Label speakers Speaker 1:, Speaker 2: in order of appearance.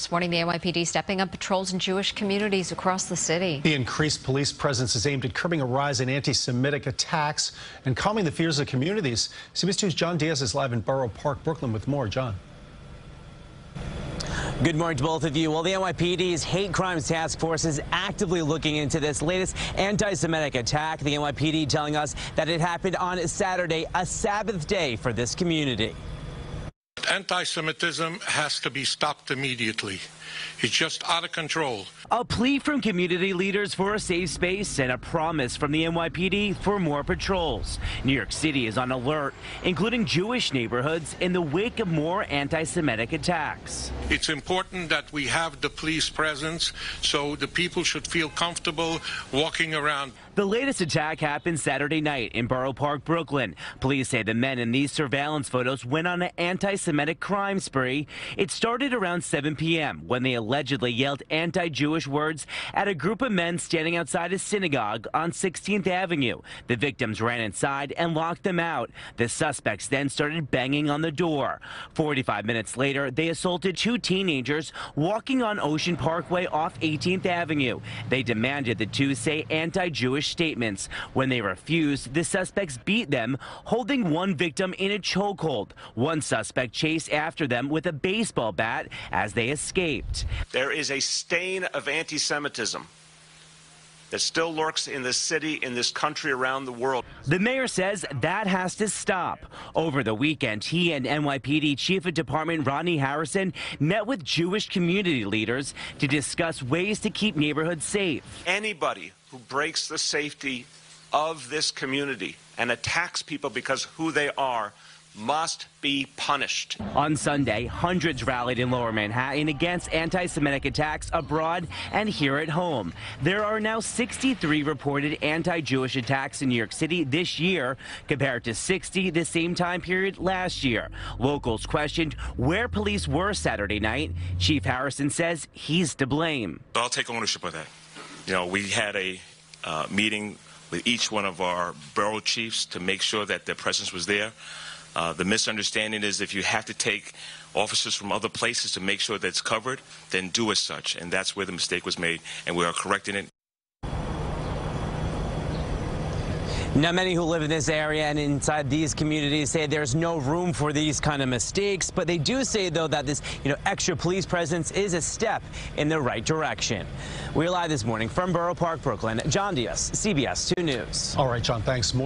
Speaker 1: This morning, the NYPD stepping up patrols in Jewish communities across the city.
Speaker 2: The increased police presence is aimed at curbing a rise in anti-Semitic attacks and calming the fears of communities. CBS 2's John Dias is live in Borough Park, Brooklyn with more. John.
Speaker 3: Good morning to both of you. Well, the NYPD's Hate Crimes Task Force is actively looking into this latest anti-Semitic attack. The NYPD telling us that it happened on Saturday, a Sabbath day for this community.
Speaker 4: Anti-Semitism has to be stopped immediately. It's just out of control.
Speaker 3: A plea from community leaders for a safe space and a promise from the NYPD for more patrols. New York City is on alert, including Jewish neighborhoods in the wake of more anti-Semitic attacks.
Speaker 4: It's important that we have the police presence so the people should feel comfortable walking around.
Speaker 3: The latest attack happened Saturday night in Borough Park, Brooklyn. Police say the men in these surveillance photos went on an anti-Semitic crime spree. It started around 7 p.m. when they allegedly yelled anti-Jewish words at a group of men standing outside a synagogue on 16th Avenue. The victims ran inside and locked them out. The suspects then started banging on the door. 45 minutes later, they assaulted two teenagers walking on Ocean Parkway off 18th Avenue. They demanded the two say anti-Jewish statements. When they refused, the suspects beat them, holding one victim in a chokehold. One suspect chased after them with a baseball bat as they escaped.
Speaker 5: There is a stain of anti Semitism that still lurks in this city, in this country, around the world.
Speaker 3: The mayor says that has to stop. Over the weekend, he and NYPD Chief of Department Rodney Harrison met with Jewish community leaders to discuss ways to keep neighborhoods safe.
Speaker 5: Anybody who breaks the safety of this community and attacks people because who they are must be punished.
Speaker 3: On Sunday, hundreds rallied in lower Manhattan against anti Semitic attacks abroad and here at home. There are now 63 reported anti Jewish attacks in New York City this year, compared to 60 the same time period last year. Locals questioned where police were Saturday night. Chief Harrison says he's to blame.
Speaker 6: I'll take ownership of that. You know, we had a uh, meeting with each one of our borough chiefs to make sure that their presence was there. Uh, the misunderstanding is if you have to take officers from other places to make sure that it's covered, then do as such. And that's where the mistake was made, and we are correcting it.
Speaker 3: Now, many who live in this area and inside these communities say there's no room for these kind of mistakes, but they do say, though, that this you know, extra police presence is a step in the right direction. We're live this morning from Borough Park, Brooklyn. John Dias, CBS 2 News.
Speaker 2: All right, John, thanks. More